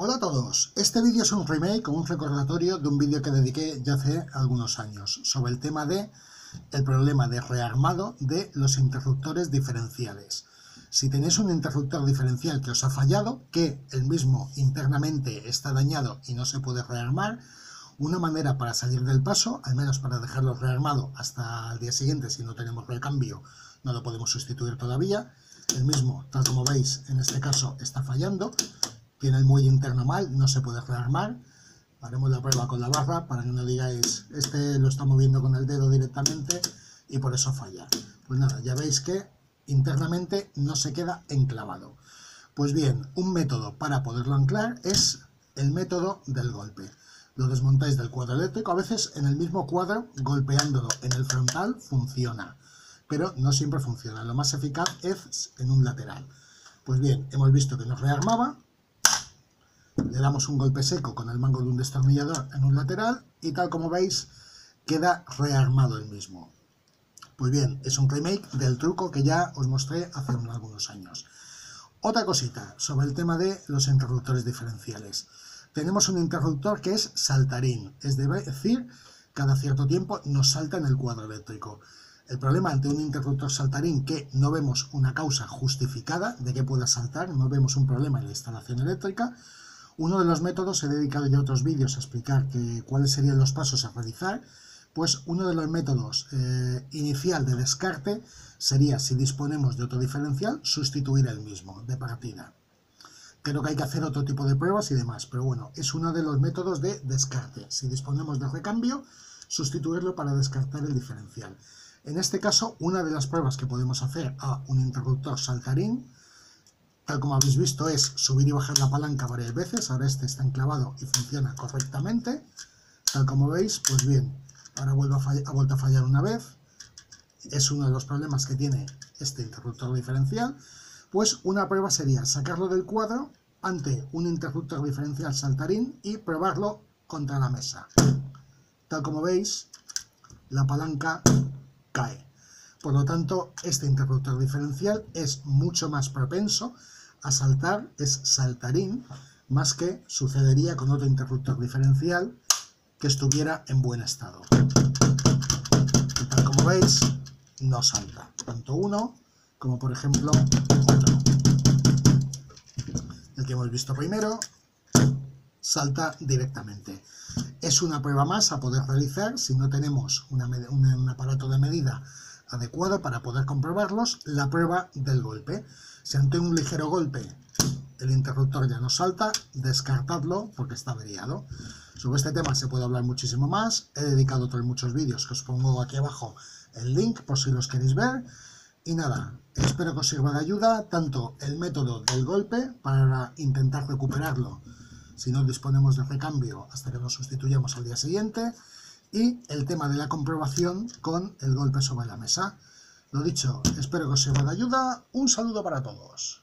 Hola a todos, este vídeo es un remake o un recordatorio de un vídeo que dediqué ya hace algunos años sobre el tema de el problema de rearmado de los interruptores diferenciales. Si tenéis un interruptor diferencial que os ha fallado, que el mismo internamente está dañado y no se puede rearmar, una manera para salir del paso, al menos para dejarlo rearmado hasta el día siguiente si no tenemos recambio, no lo podemos sustituir todavía, el mismo, tal como veis, en este caso está fallando, tiene el muelle interno mal, no se puede rearmar. Haremos la prueba con la barra para que no digáis, este lo está moviendo con el dedo directamente y por eso falla. Pues nada, ya veis que internamente no se queda enclavado. Pues bien, un método para poderlo anclar es el método del golpe. Lo desmontáis del cuadro eléctrico, a veces en el mismo cuadro, golpeándolo en el frontal, funciona. Pero no siempre funciona, lo más eficaz es en un lateral. Pues bien, hemos visto que nos rearmaba, le damos un golpe seco con el mango de un destornillador en un lateral y tal como veis queda rearmado el mismo. Pues bien, es un remake del truco que ya os mostré hace algunos años. Otra cosita sobre el tema de los interruptores diferenciales. Tenemos un interruptor que es saltarín, es decir, cada cierto tiempo nos salta en el cuadro eléctrico. El problema ante un interruptor saltarín que no vemos una causa justificada de que pueda saltar, no vemos un problema en la instalación eléctrica, uno de los métodos, he dedicado ya otros vídeos a explicar cuáles serían los pasos a realizar, pues uno de los métodos eh, inicial de descarte sería, si disponemos de otro diferencial, sustituir el mismo de partida. Creo que hay que hacer otro tipo de pruebas y demás, pero bueno, es uno de los métodos de descarte. Si disponemos de recambio, sustituirlo para descartar el diferencial. En este caso, una de las pruebas que podemos hacer a un interruptor saltarín Tal como habéis visto es subir y bajar la palanca varias veces, ahora este está enclavado y funciona correctamente. Tal como veis, pues bien, ahora vuelvo a ha vuelto a fallar una vez. Es uno de los problemas que tiene este interruptor diferencial. Pues una prueba sería sacarlo del cuadro ante un interruptor diferencial saltarín y probarlo contra la mesa. Tal como veis, la palanca cae. Por lo tanto, este interruptor diferencial es mucho más propenso a saltar, es saltarín, más que sucedería con otro interruptor diferencial que estuviera en buen estado. Como veis, no salta, tanto uno como por ejemplo otro. El que hemos visto primero salta directamente. Es una prueba más a poder realizar si no tenemos un aparato de medida adecuado para poder comprobarlos, la prueba del golpe. Si ante un ligero golpe el interruptor ya no salta, descartadlo porque está averiado. Sobre este tema se puede hablar muchísimo más, he dedicado otros muchos vídeos que os pongo aquí abajo el link por si los queréis ver. Y nada, espero que os sirva de ayuda tanto el método del golpe para intentar recuperarlo si no disponemos de recambio hasta que lo sustituyamos al día siguiente, y el tema de la comprobación con el golpe sobre la mesa. Lo dicho, espero que os sirva de ayuda. Un saludo para todos.